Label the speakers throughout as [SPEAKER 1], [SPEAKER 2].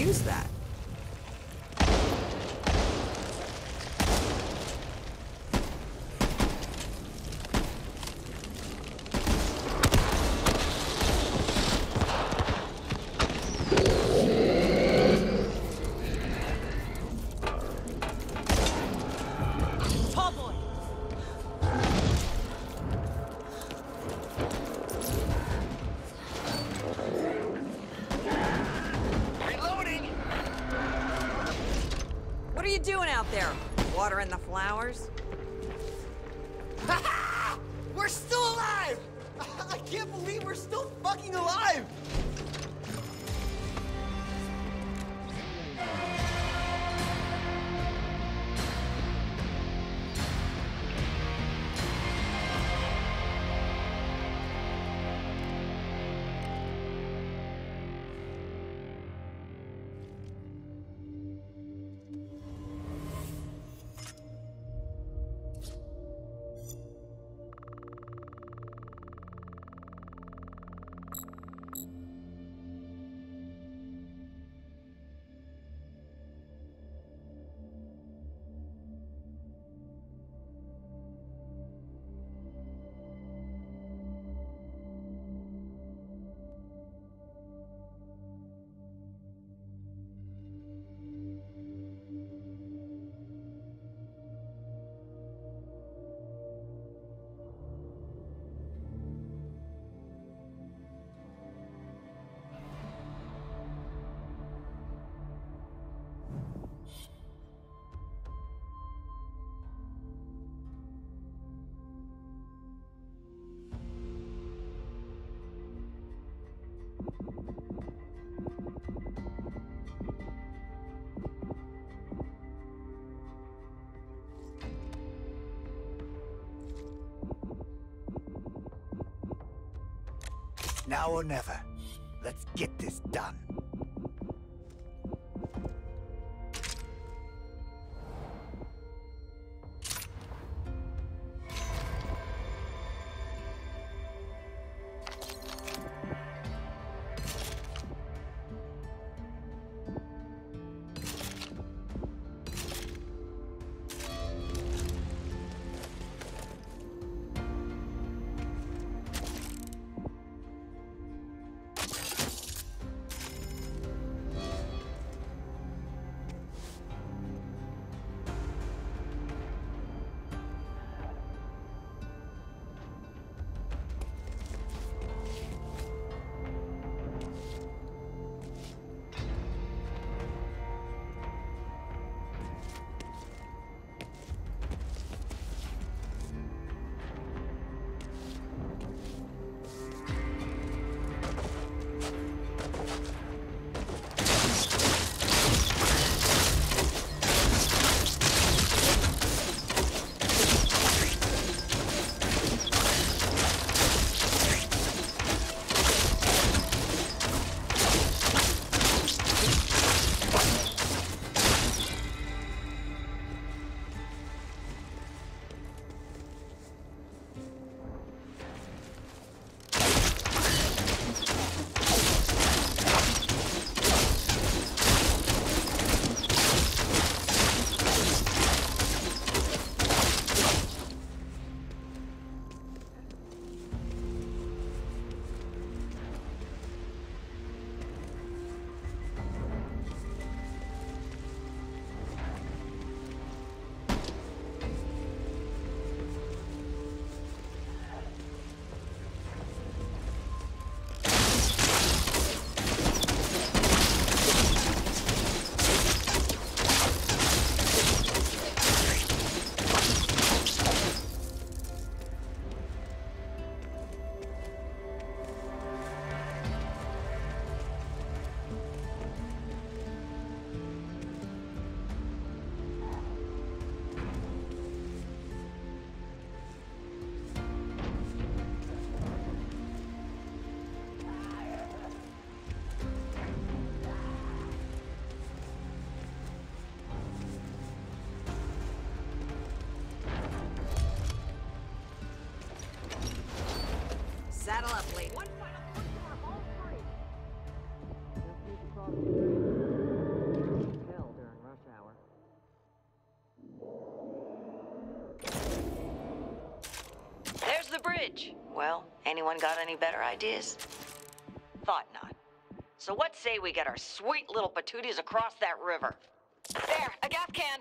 [SPEAKER 1] use that. watering the flowers?
[SPEAKER 2] Now or never. Let's get this done.
[SPEAKER 1] Saddle up.
[SPEAKER 3] One There's the bridge. Well, anyone got any better ideas? Thought not. So what say we get our sweet little patooties across that river? There, a gas can.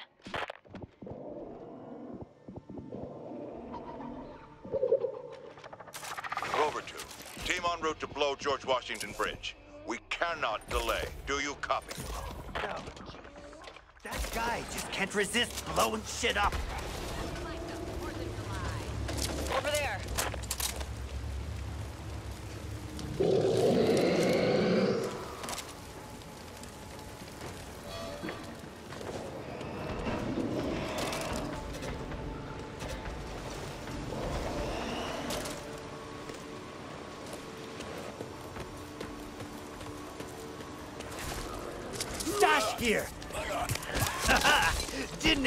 [SPEAKER 4] Route to blow George Washington Bridge. We cannot delay. Do you copy?
[SPEAKER 2] No. That guy just can't resist blowing shit up.
[SPEAKER 3] Over there!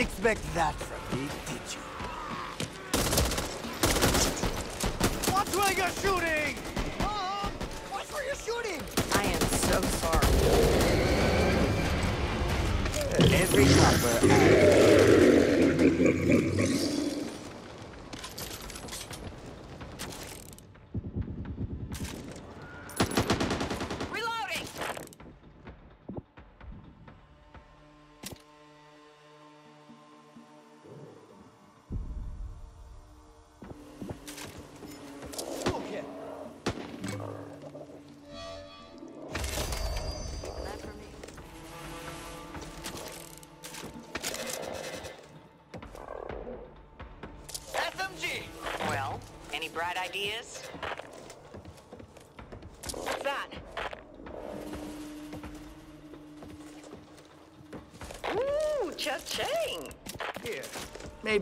[SPEAKER 2] Expect that from me, did you? Watch where you're shooting!
[SPEAKER 1] Mom! Watch where you're shooting!
[SPEAKER 5] I am so sorry.
[SPEAKER 2] Every copper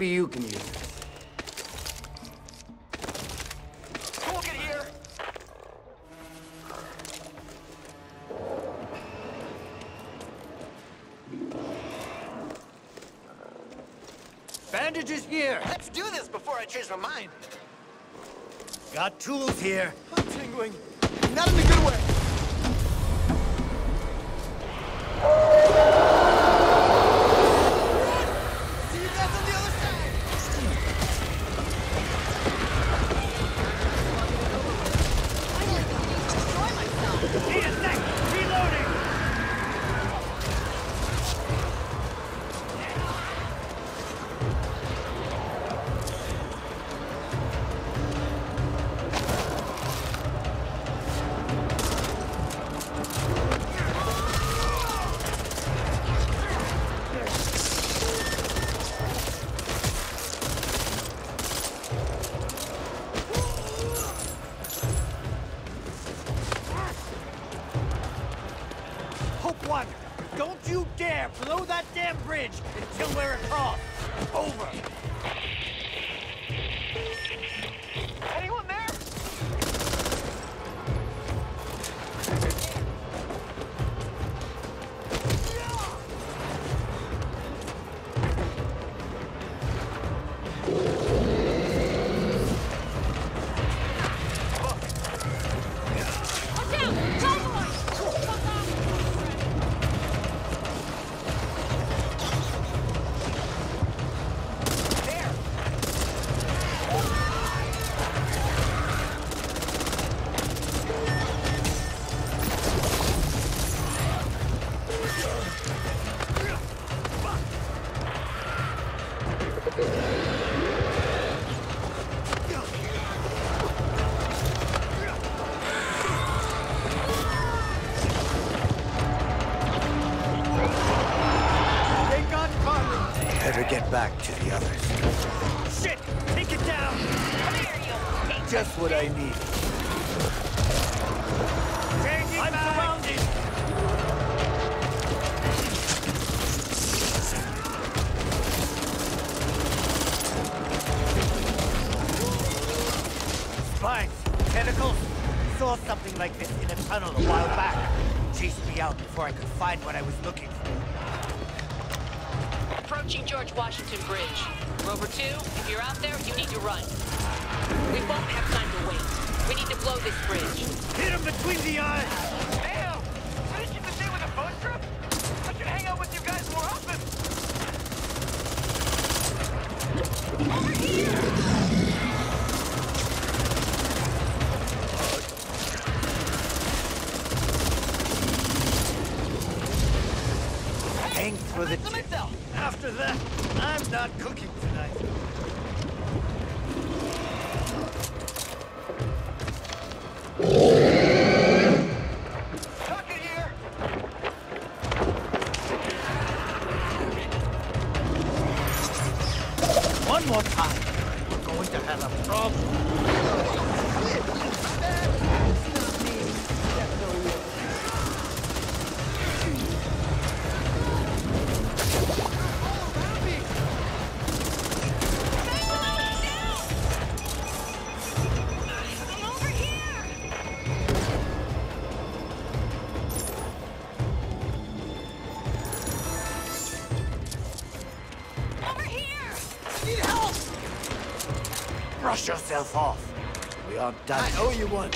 [SPEAKER 2] Maybe you can use it.
[SPEAKER 1] Look at here!
[SPEAKER 2] Bandages here.
[SPEAKER 1] Let's do this before I change my mind.
[SPEAKER 2] Got tools here.
[SPEAKER 1] I'm tingling. Not in a good way.
[SPEAKER 2] Just what I need. I'm surrounded! Spines, tentacles. Saw something like this in a tunnel a while back. Chased me out before I could find what I was looking for.
[SPEAKER 6] Approaching George Washington Bridge. Rover 2, if you're out there, you need to run. We won't have time to wait. We need to blow this bridge.
[SPEAKER 2] Hit him between the eyes! yourself off. We are done.
[SPEAKER 1] I owe you one.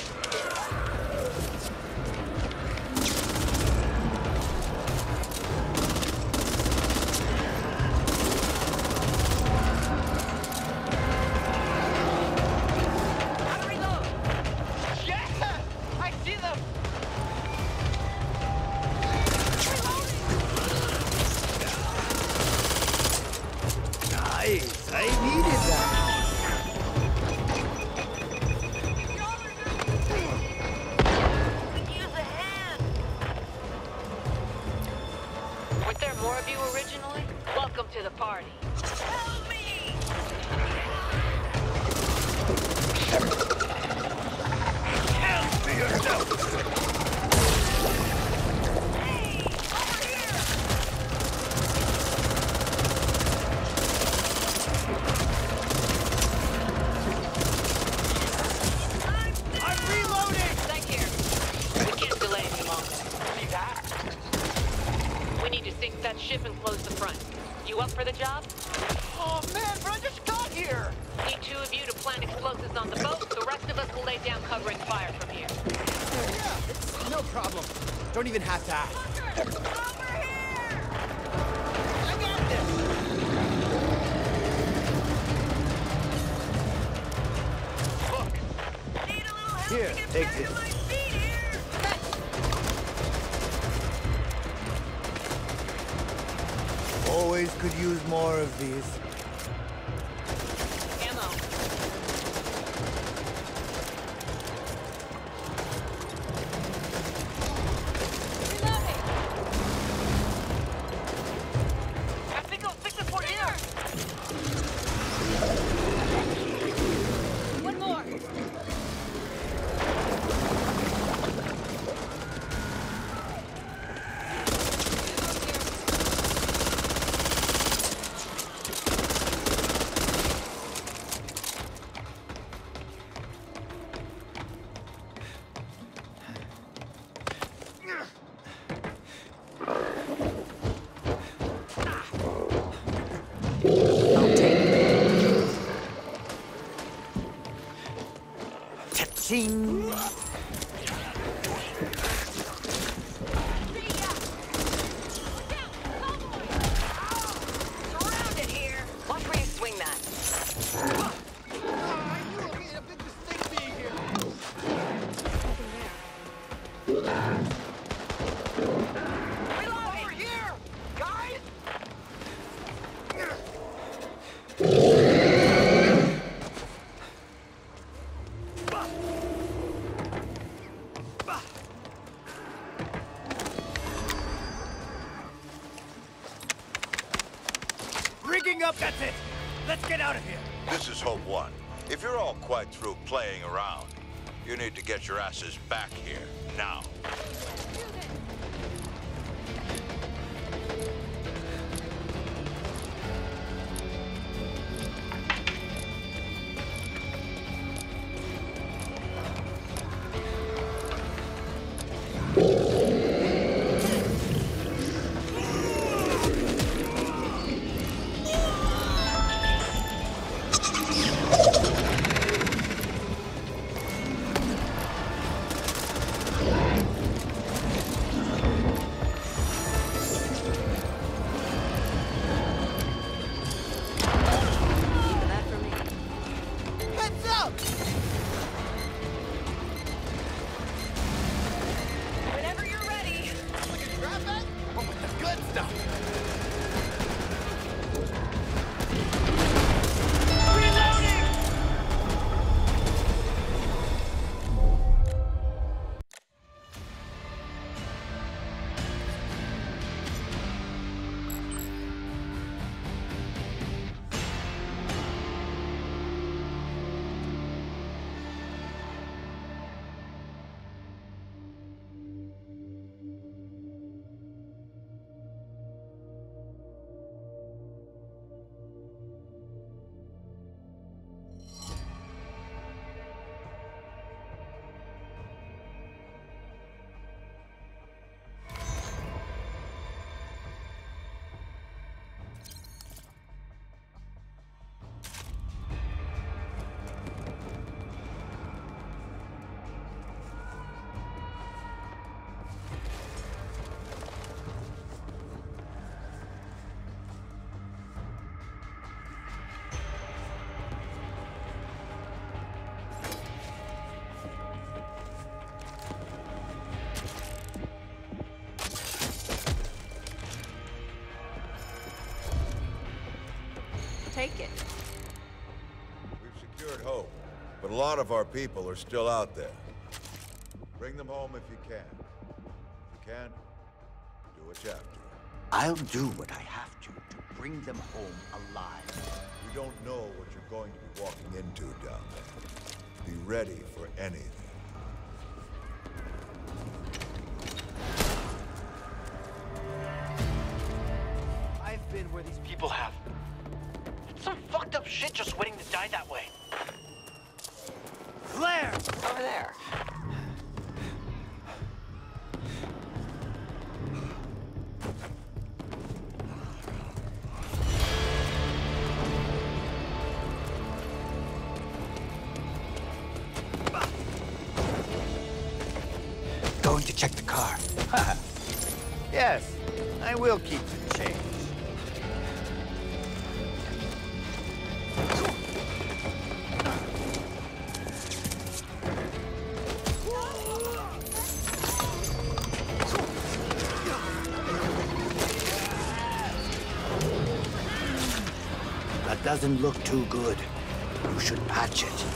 [SPEAKER 1] This
[SPEAKER 4] is Hope One. If you're all quite through playing around, you need to get your asses back here.
[SPEAKER 5] Take it?
[SPEAKER 4] We've secured Hope, but a lot of our people are still out there. Bring them home if you can. If you can't, do what you have to.
[SPEAKER 2] I'll do what I have to to bring them home alive.
[SPEAKER 4] You don't know what you're going to be walking into down there. Be ready for anything.
[SPEAKER 7] I've been where these people have. It's some fucked up shit just waiting to die that way.
[SPEAKER 2] Claire!
[SPEAKER 3] Over there.
[SPEAKER 2] Doesn't look too good. You should patch it.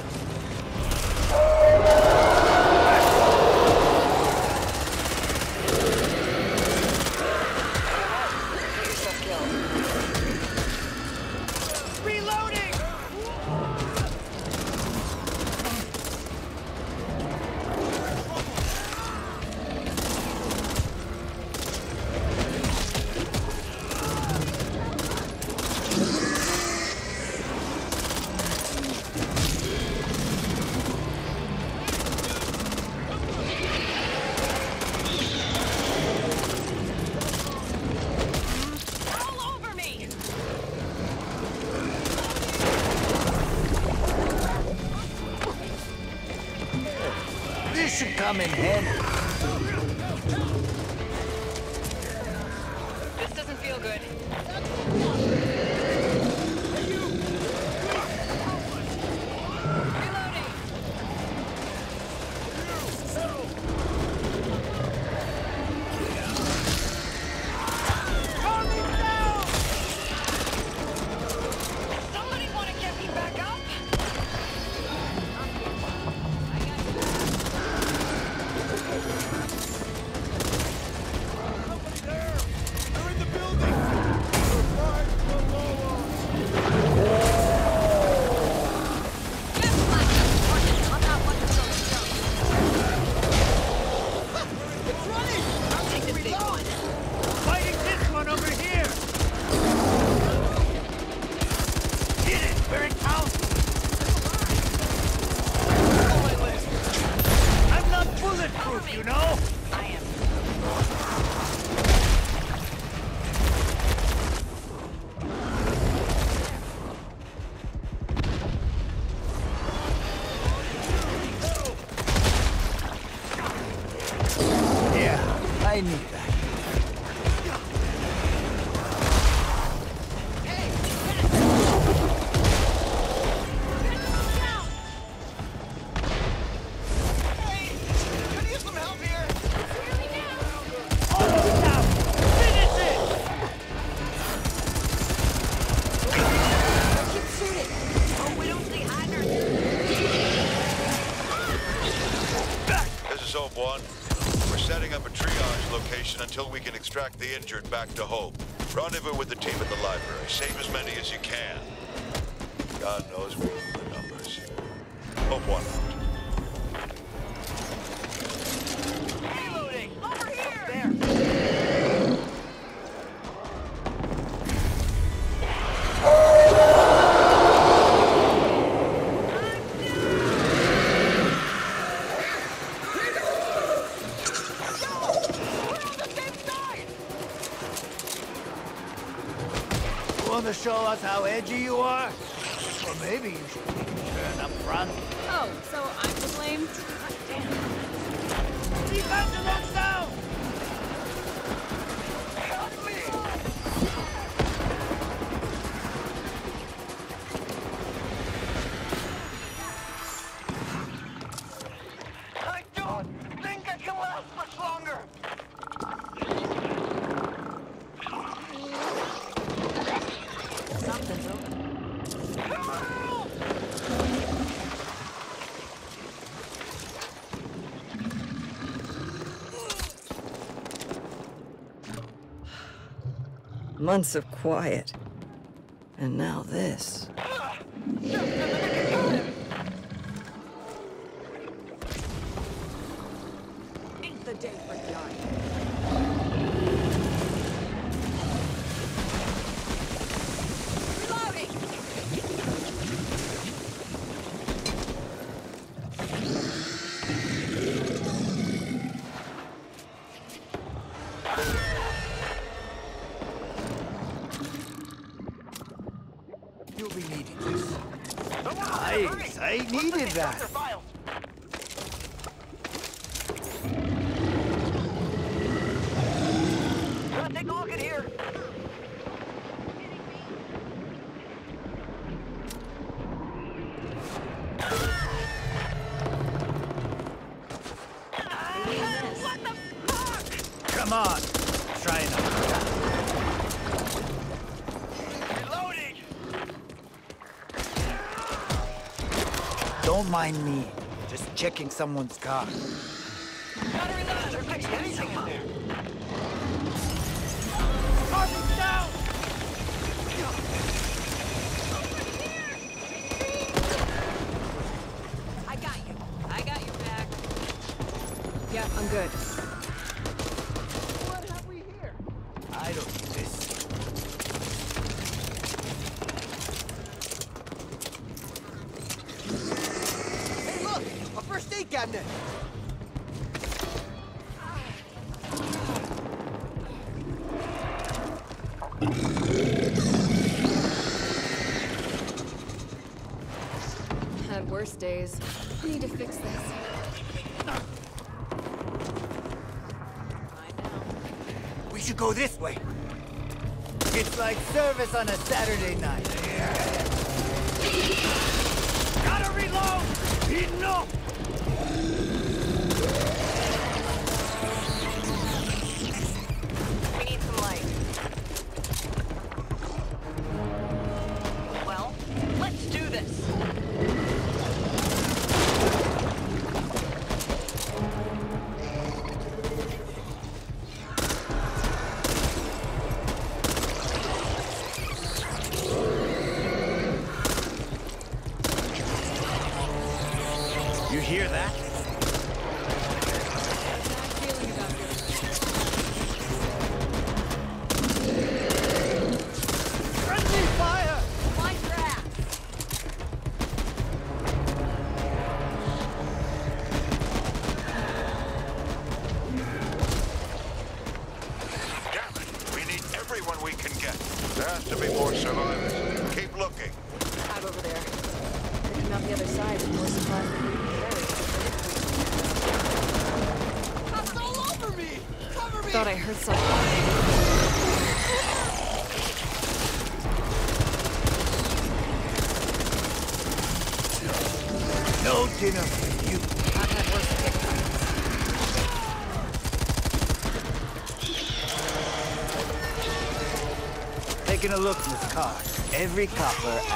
[SPEAKER 4] Extract the injured back to Hope. Rendezvous with the team at the library. Save as many as you can. God knows we need the numbers. Hope One out.
[SPEAKER 2] Show us how edgy you are? Or maybe you should turn up front.
[SPEAKER 5] Oh, so I'm to blame? Damn.
[SPEAKER 2] Keep out
[SPEAKER 5] months of quiet. And now this.
[SPEAKER 2] Find me. Just checking someone's car.
[SPEAKER 5] You
[SPEAKER 2] hear that? every copper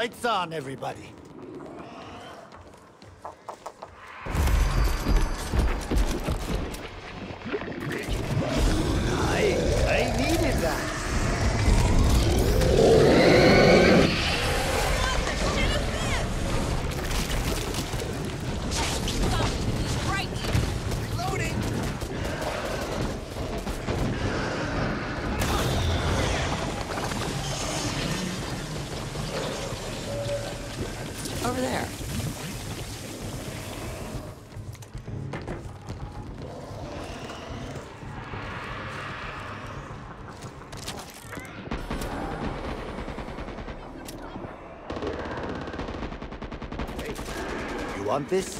[SPEAKER 2] Lights on, everybody. Want this?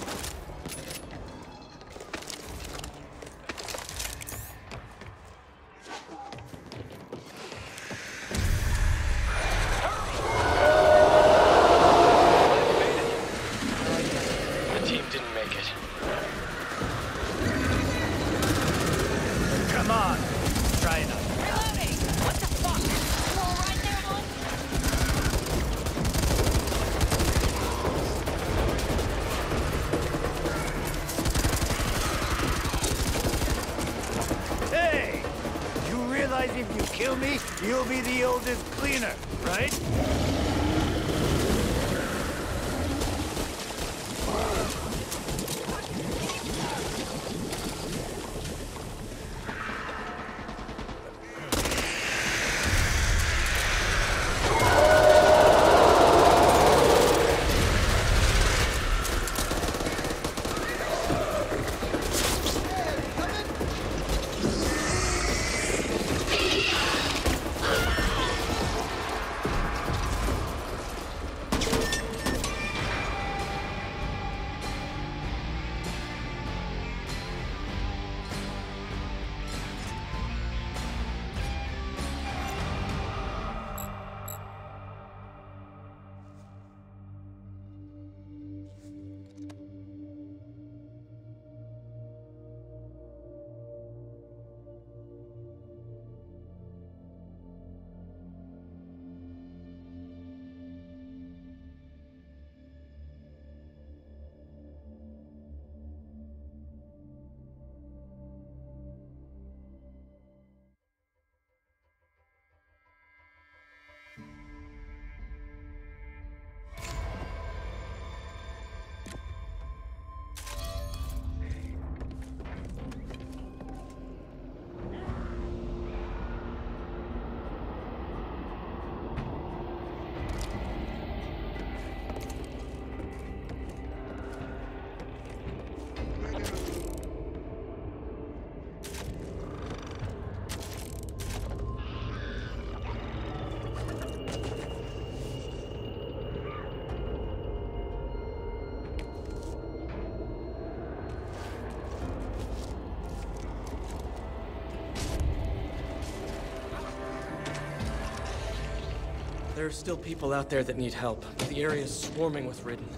[SPEAKER 6] There
[SPEAKER 8] are still people out there that need help. The area is swarming with Ridden.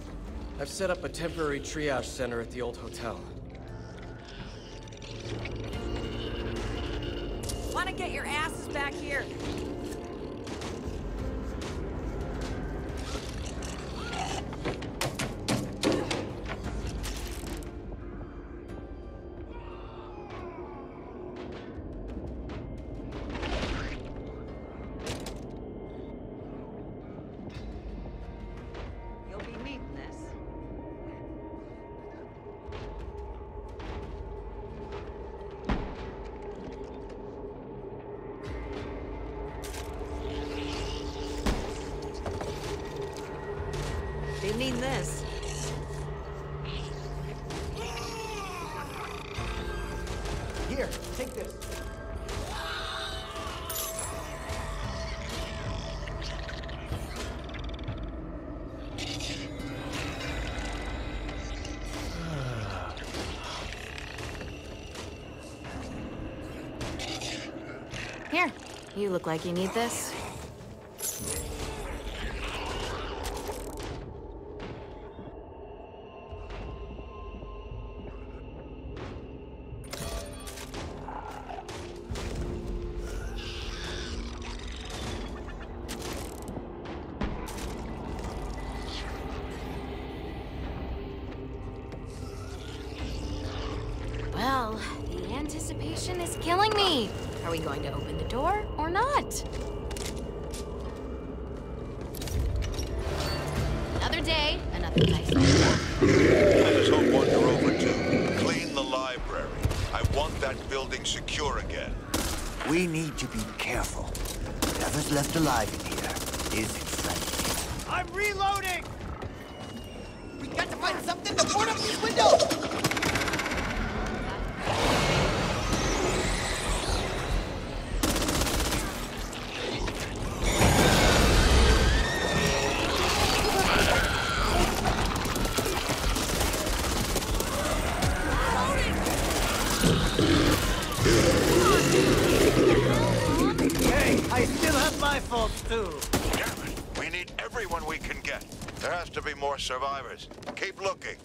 [SPEAKER 8] I've set up a temporary triage center at the old hotel.
[SPEAKER 5] Wanna get your asses back here? They mean this.
[SPEAKER 1] Here, take this.
[SPEAKER 9] Here. You look like you need this.
[SPEAKER 4] There has to be more survivors. Keep looking.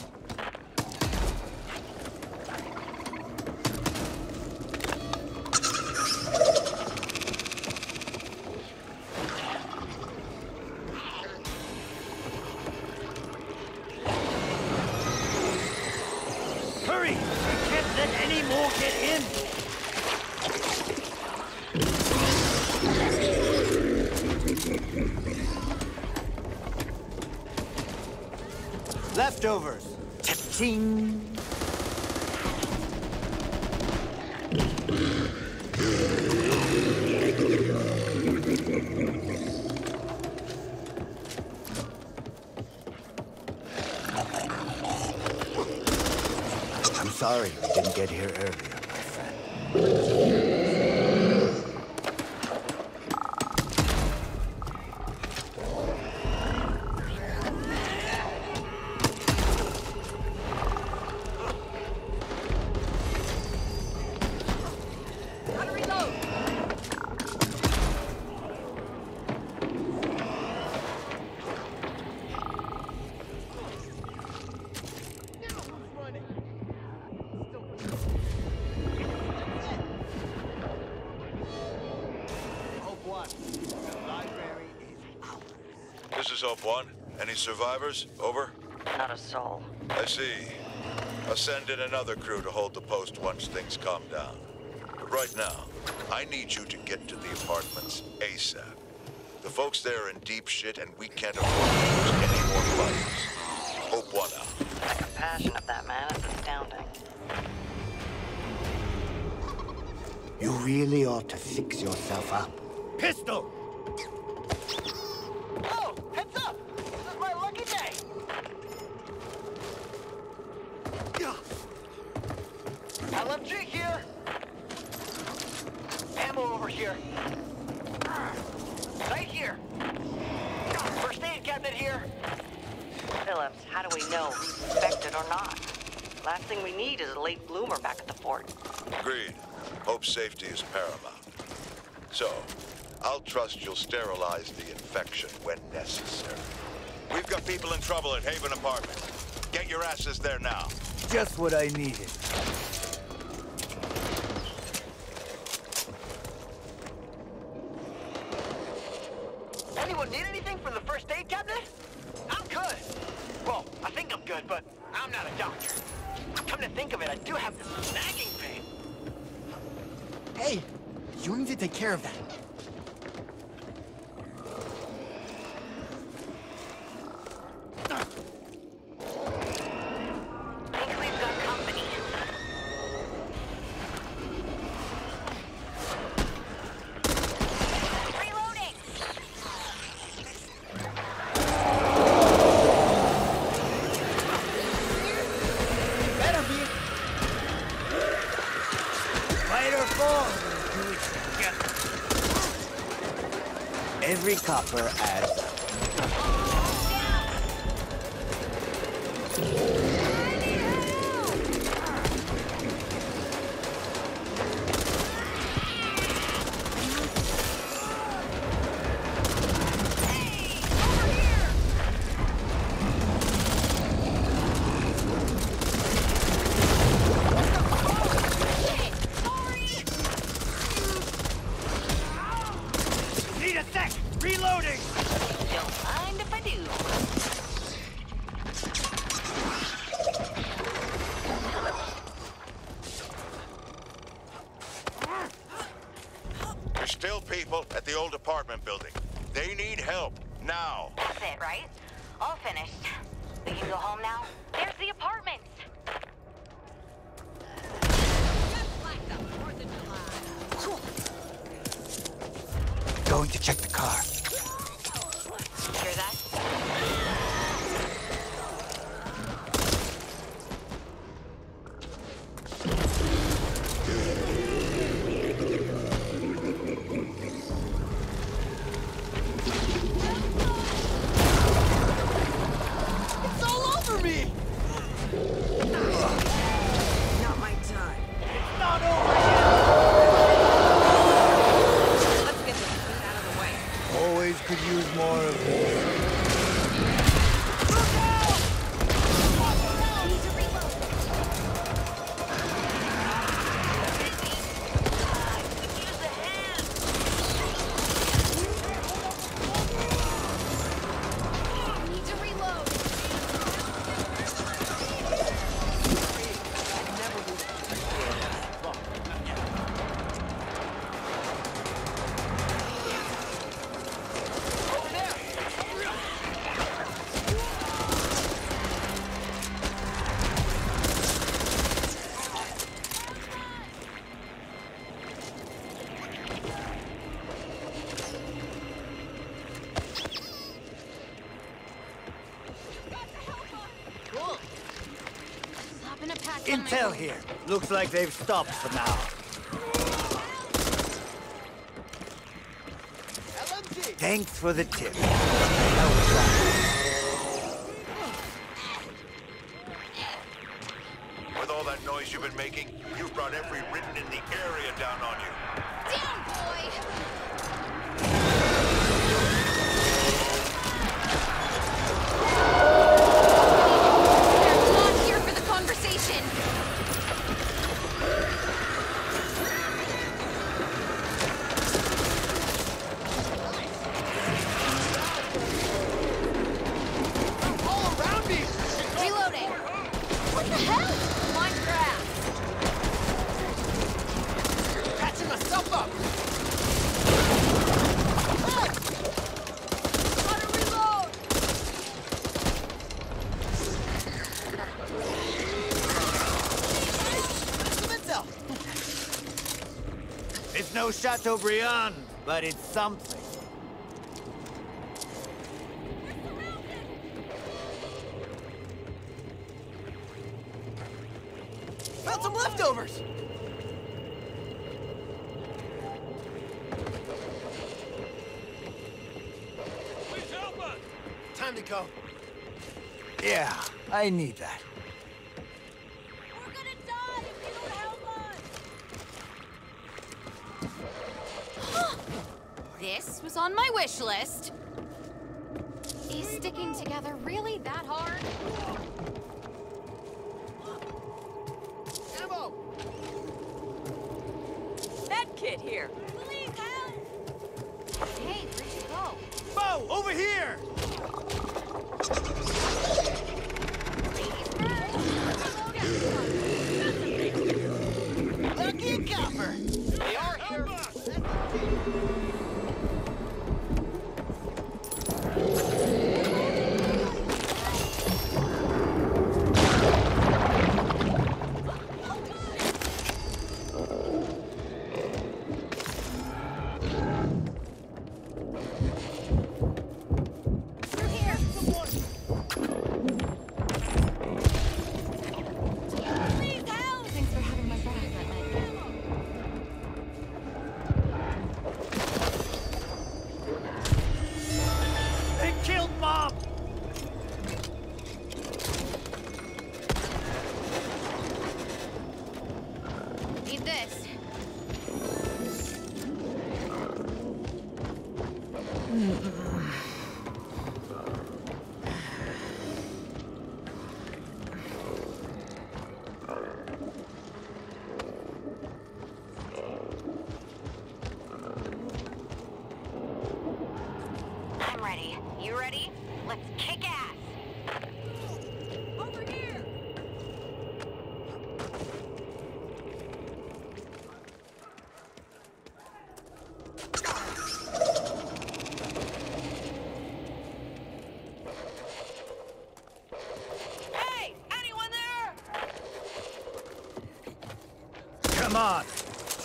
[SPEAKER 2] Get here earlier,
[SPEAKER 4] This is Hope 1. Any survivors? Over?
[SPEAKER 3] Not a soul.
[SPEAKER 4] I see. I'll send in another crew to hold the post once things calm down. But right now, I need you to get to the apartments ASAP. The folks there are in deep shit, and we can't afford to lose any more fighters. Hope 1 out.
[SPEAKER 3] The compassion of that man is astounding.
[SPEAKER 2] You really ought to fix yourself up.
[SPEAKER 1] Pistol! Oh, heads up! This is my lucky day! LMG here! Ammo over here! Right here! First aid cabinet here!
[SPEAKER 3] Phillips, how do we know who's infected or not? Last thing we need is a late bloomer back at the fort.
[SPEAKER 4] Agreed. Hope's safety is paramount. So, I'll trust you'll sterilize the infection when necessary. We've got people in trouble at Haven Apartments. Get your asses there now.
[SPEAKER 2] Just what I needed. Every
[SPEAKER 9] Intel here. Looks like they've stopped for now. Thanks for the tip.
[SPEAKER 4] With all that noise you've been making, you've brought every Ridden in the area down on you
[SPEAKER 9] safe. Chateaubriand, but it's something.
[SPEAKER 1] Found some leftovers! Please help us! Time to go.
[SPEAKER 9] Yeah, I need that.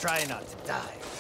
[SPEAKER 2] Try not to die.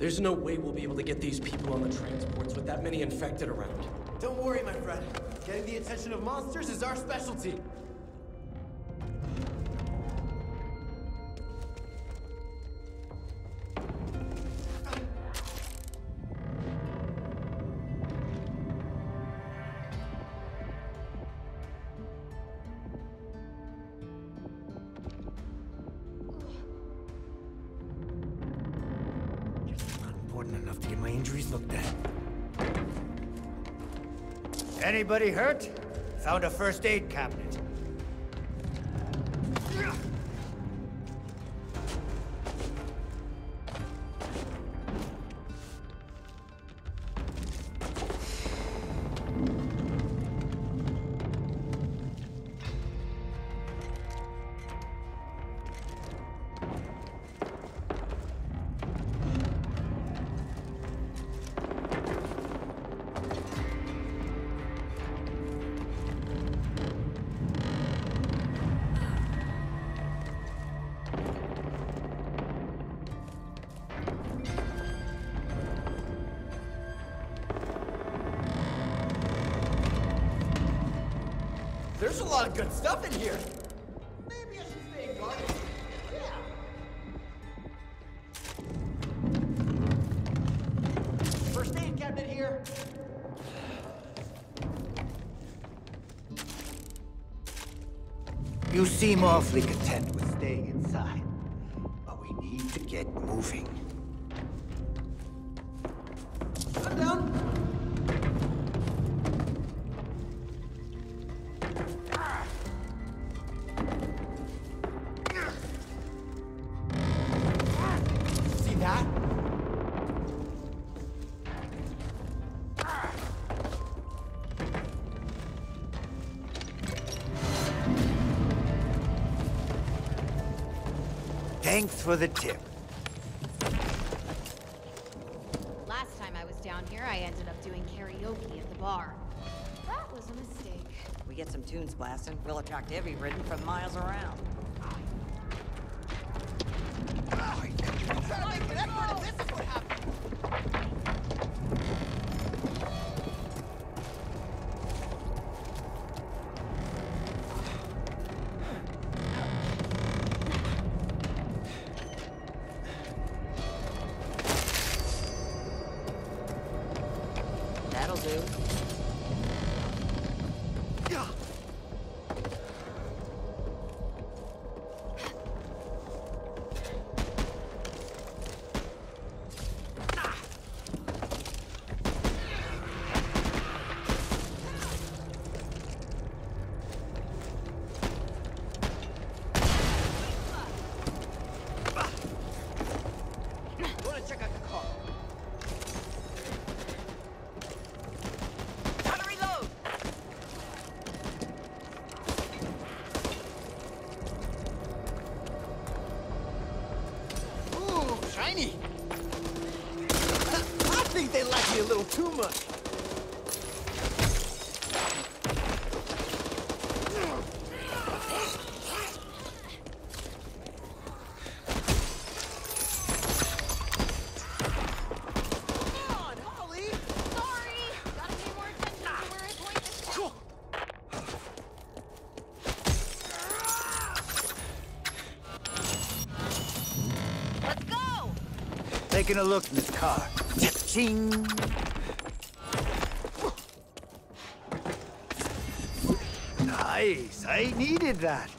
[SPEAKER 8] There's no way we'll be able to get these people on the transports with that many infected around.
[SPEAKER 1] Don't worry, my friend. Getting the attention of monsters is our specialty.
[SPEAKER 2] Anybody hurt? Found a first aid cabinet.
[SPEAKER 1] Good stuff in here. Maybe I should stay guarded. Yeah. First aid cabinet here.
[SPEAKER 2] You seem awfully content with staying inside. But we need to get moving.
[SPEAKER 1] I'm down.
[SPEAKER 2] Thanks for the tip.
[SPEAKER 9] Last time I was down here, I ended up doing karaoke at the bar. That was a mistake.
[SPEAKER 3] We get some tunes blasting, we'll attract every ridden from miles around.
[SPEAKER 2] Taking a look in this car. Ching! Nice, I needed that.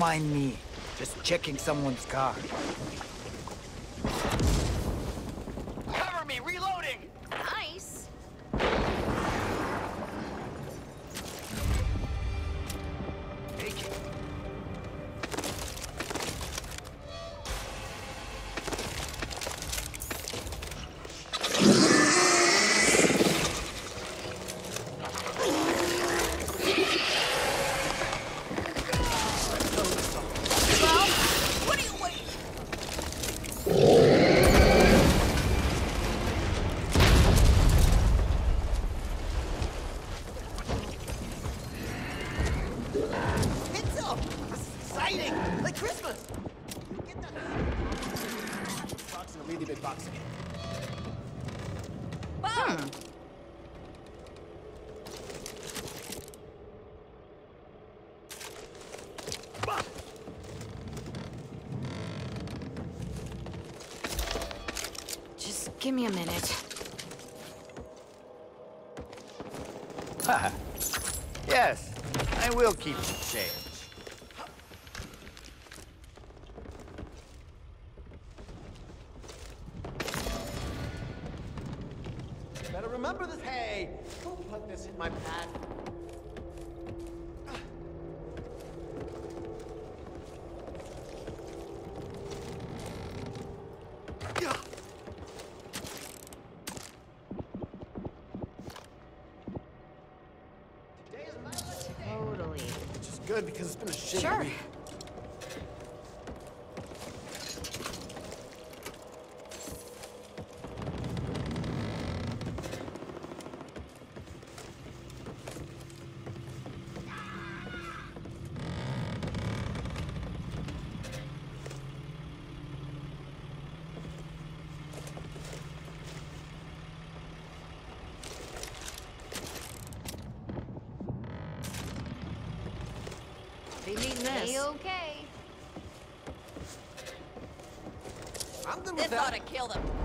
[SPEAKER 2] mind me. Just checking someone's car.
[SPEAKER 5] Give me a minute.
[SPEAKER 2] yes, I will keep
[SPEAKER 1] you safe.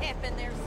[SPEAKER 1] hip
[SPEAKER 5] and there's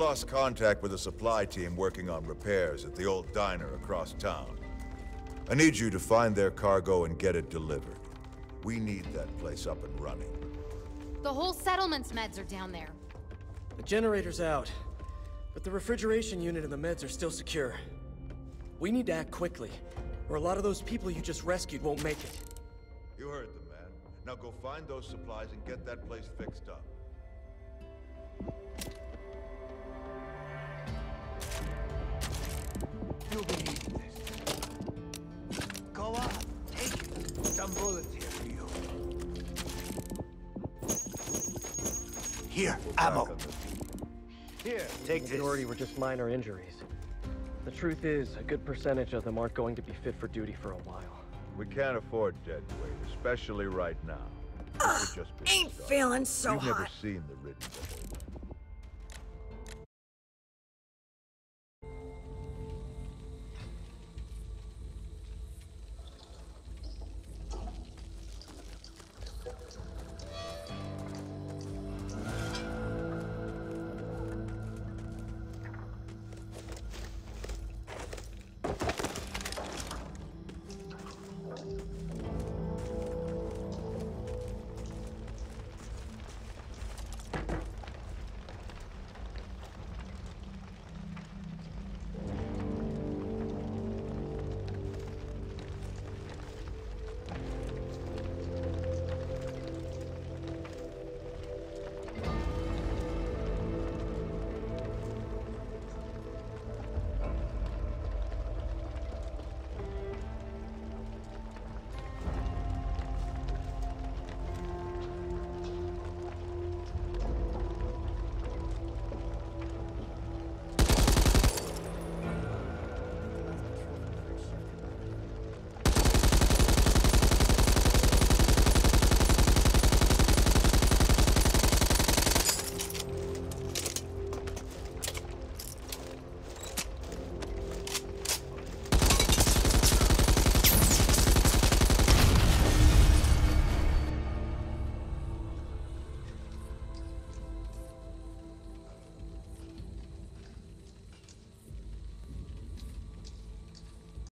[SPEAKER 4] lost contact with a supply team working on repairs at the old diner across town. I need you to find their cargo and get it delivered. We need that place up and running.
[SPEAKER 9] The whole settlement's meds are down there.
[SPEAKER 8] The generator's out, but the refrigeration unit and the meds are still secure. We need to act quickly, or a lot of those people you just rescued won't make it.
[SPEAKER 4] You heard them, man. Now go find those supplies and get that place fixed up.
[SPEAKER 2] You'll be needing this. Go on, take it. Some bullets here for you. Here, ammo. Here, take
[SPEAKER 8] the
[SPEAKER 2] this.
[SPEAKER 8] majority were just minor injuries. The truth is, a good percentage of them aren't going to be fit for duty for a while.
[SPEAKER 4] We can't afford dead weight, especially right now. This has just
[SPEAKER 5] Ain't
[SPEAKER 4] started.
[SPEAKER 5] feeling so
[SPEAKER 4] You've never seen the ridden before.